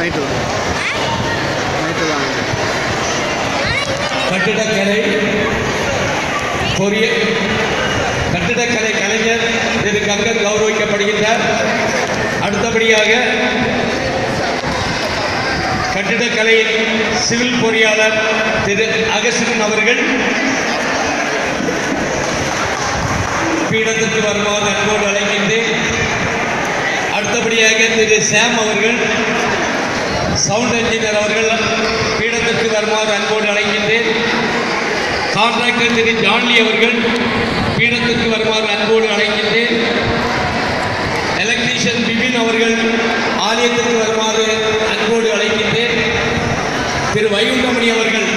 Night தான் night தான் கட்டிடக்கலை பொறிய கட்டிடக்கலை கலைஞர் திரு கங்கர் கௌரவிக்கப்படுகின்றார். அடுத்தபடியாக கட்டிடக்கலை சிவில் பொறியாளர் திரு அகஸ்டின் அவர்கள் பீடத்திற்கு வருமாறு அன்போடு அழைக்கின்றேன். அடுத்தபடியாக திரு சாம் அவர்கள் சவுண்ட் என்ஜினியர் அவர்கள் பீடத்திற்கு வருமாறு அன்போடு அழைக்கின்றேன். கான்ட்ராக்டர் திரு ஜான்லி அவர்கள் பீடத்திற்கு வருமாறு அன்போடு அழைக்கின்றேன். எலக்ட்ரீஷியன் பிபின் அவர்கள் ஆலயத்திற்கு வருமாறு அன்போடு அழைக்கின்றேன். திரு வைகுண்டமணி அவர்கள்